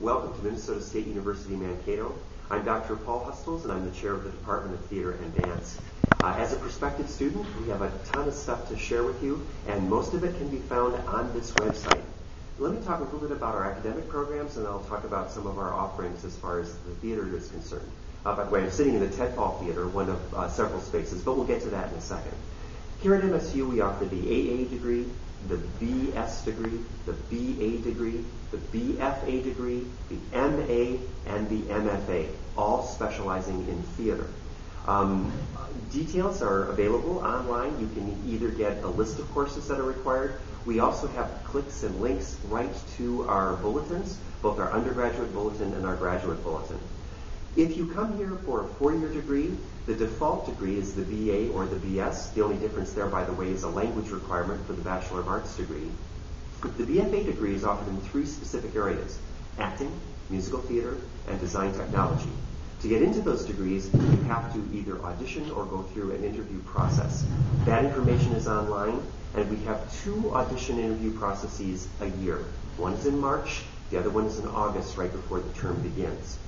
Welcome to Minnesota State University Mankato. I'm Dr. Paul Hustoles, and I'm the chair of the Department of Theater and Dance. Uh, as a prospective student, we have a ton of stuff to share with you, and most of it can be found on this website. Let me talk a little bit about our academic programs, and I'll talk about some of our offerings as far as the theater is concerned. Uh, by the way, I'm sitting in the Ted Paul Theater, one of uh, several spaces, but we'll get to that in a second. Here at MSU, we offer the AA degree, the BS degree, the BA degree, the BFA degree, the MA, and the MFA, all specializing in theater. Um, details are available online. You can either get a list of courses that are required. We also have clicks and links right to our bulletins, both our undergraduate bulletin and our graduate bulletin. If you come here for a four-year degree, the default degree is the BA or the BS. The only difference there, by the way, is a language requirement for the Bachelor of Arts degree. The BFA degree is offered in three specific areas, acting, musical theater, and design technology. To get into those degrees, you have to either audition or go through an interview process. That information is online, and we have two audition interview processes a year. One is in March, the other one is in August, right before the term begins.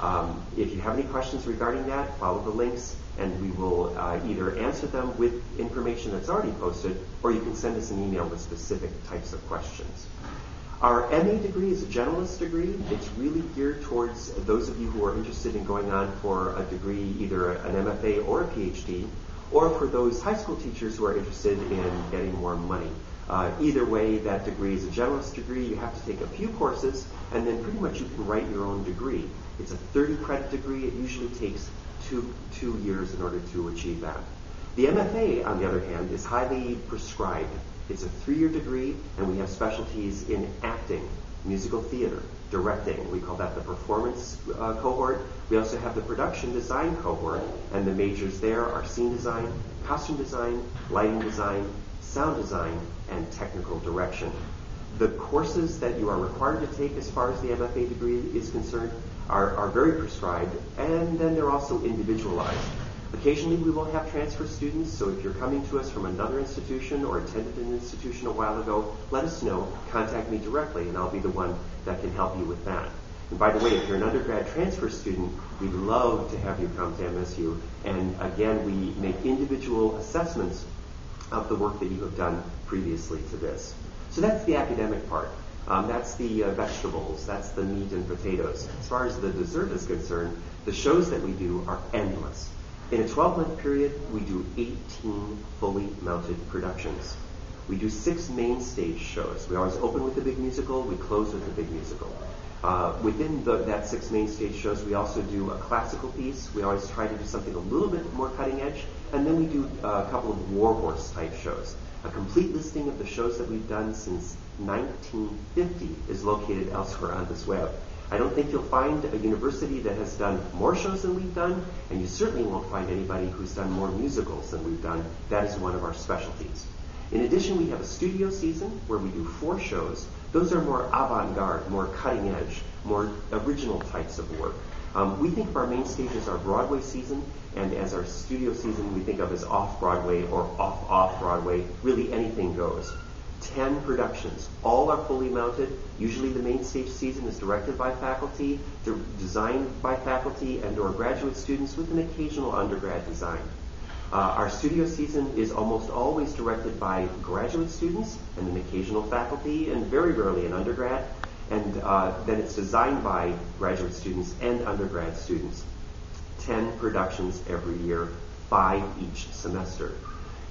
Um, if you have any questions regarding that, follow the links and we will uh, either answer them with information that's already posted or you can send us an email with specific types of questions. Our MA degree is a generalist degree. It's really geared towards those of you who are interested in going on for a degree, either an MFA or a PhD, or for those high school teachers who are interested in getting more money. Uh, either way, that degree is a generalist degree. You have to take a few courses, and then pretty much you can write your own degree. It's a 30 credit degree. It usually takes two, two years in order to achieve that. The MFA, on the other hand, is highly prescribed. It's a three-year degree, and we have specialties in acting, musical theater, directing. We call that the performance uh, cohort. We also have the production design cohort, and the majors there are scene design, costume design, lighting design, sound design, and technical direction. The courses that you are required to take as far as the MFA degree is concerned are, are very prescribed, and then they're also individualized. Occasionally we will have transfer students, so if you're coming to us from another institution or attended an institution a while ago, let us know, contact me directly, and I'll be the one that can help you with that. And by the way, if you're an undergrad transfer student, we'd love to have you come to MSU. And again, we make individual assessments of the work that you have done previously to this. So that's the academic part. Um, that's the uh, vegetables. That's the meat and potatoes. As far as the dessert is concerned, the shows that we do are endless. In a 12-month period, we do 18 fully mounted productions. We do six main stage shows. We always open with a big musical. We close with a big musical. Uh, within the, that six main stage shows, we also do a classical piece. We always try to do something a little bit more cutting edge. And then we do uh, a couple of warhorse type shows. A complete listing of the shows that we've done since 1950 is located elsewhere on this web. I don't think you'll find a university that has done more shows than we've done, and you certainly won't find anybody who's done more musicals than we've done. That is one of our specialties. In addition, we have a studio season where we do four shows. Those are more avant-garde, more cutting edge, more original types of work. Um, we think of our main stage as our Broadway season, and as our studio season we think of as off-Broadway or off-off-Broadway. Really anything goes. 10 productions. All are fully mounted. Usually the main stage season is directed by faculty, designed by faculty and or graduate students with an occasional undergrad design. Uh, our studio season is almost always directed by graduate students and an occasional faculty and very rarely an undergrad. And uh, then it's designed by graduate students and undergrad students. 10 productions every year, five each semester.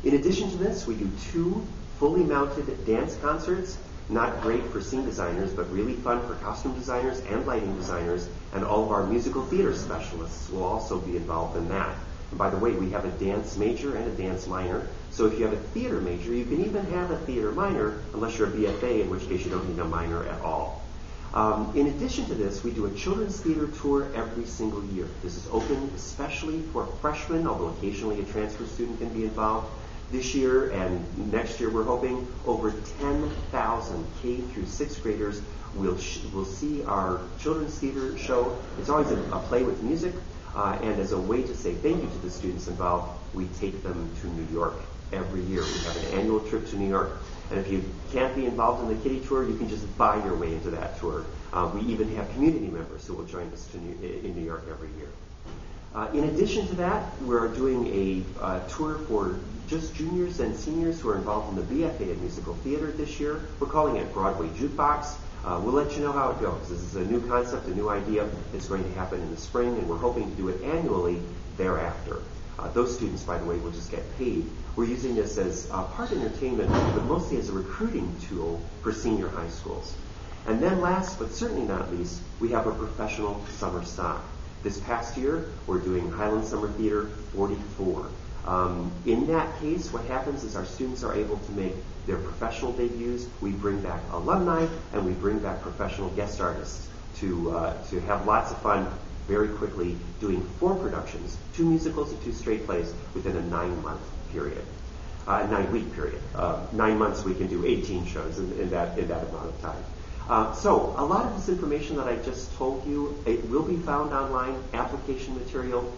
In addition to this, we do two fully mounted dance concerts, not great for scene designers, but really fun for costume designers and lighting designers, and all of our musical theater specialists will also be involved in that. And by the way, we have a dance major and a dance minor, so if you have a theater major, you can even have a theater minor, unless you're a BFA, in which case you don't need a minor at all. Um, in addition to this, we do a children's theater tour every single year. This is open especially for freshmen, although occasionally a transfer student can be involved. This year and next year, we're hoping over 10,000 K through sixth graders will sh- will see our children's theater show. It's always a, a play with music, uh, and as a way to say thank you to the students involved, we take them to New York every year. We have an annual trip to New York. And if you can't be involved in the kiddie tour, you can just buy your way into that tour. Uh, we even have community members who will join us New, in New York every year. Uh, in addition to that, we're doing a uh, tour for just juniors and seniors who are involved in the BFA of musical theater this year. We're calling it Broadway Jukebox. Uh, we'll let you know how it goes. This is a new concept, a new idea. It's going to happen in the spring, and we're hoping to do it annually thereafter. Uh, those students, by the way, will just get paid. We're using this as uh, part entertainment, but mostly as a recruiting tool for senior high schools. And then last, but certainly not least, we have a professional summer stock. This past year, we're doing Highland Summer Theater 44. Um, in that case, what happens is our students are able to make their professional debuts. We bring back alumni and we bring back professional guest artists to uh, to have lots of fun very quickly doing four productions, two musicals and two straight plays within a nine-month period, uh, nine-week period. Uh, nine months we can do 18 shows in, in, that in that amount of time. Uh, so a lot of this information that I just told you, it will be found online, application material,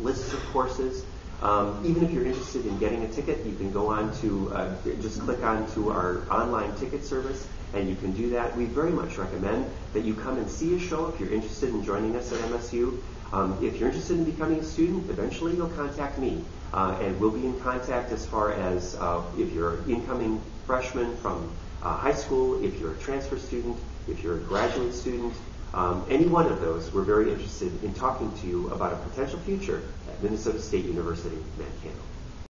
lists of courses. Um, even if you're interested in getting a ticket, you can go on to uh, just click on to our online ticket service, and you can do that. We very much recommend that you come and see a show if you're interested in joining us at MSU. Um, if you're interested in becoming a student, eventually you'll contact me, uh, and we'll be in contact as far as uh, if you're an incoming freshman from uh, high school, if you're a transfer student, if you're a graduate student, um, any one of those, we're very interested in talking to you about a potential future at Minnesota State University, Mankato.